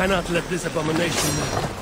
cannot let this abomination live.